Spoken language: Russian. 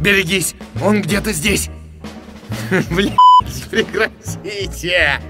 Берегись, он где-то здесь. Блять, прекратите.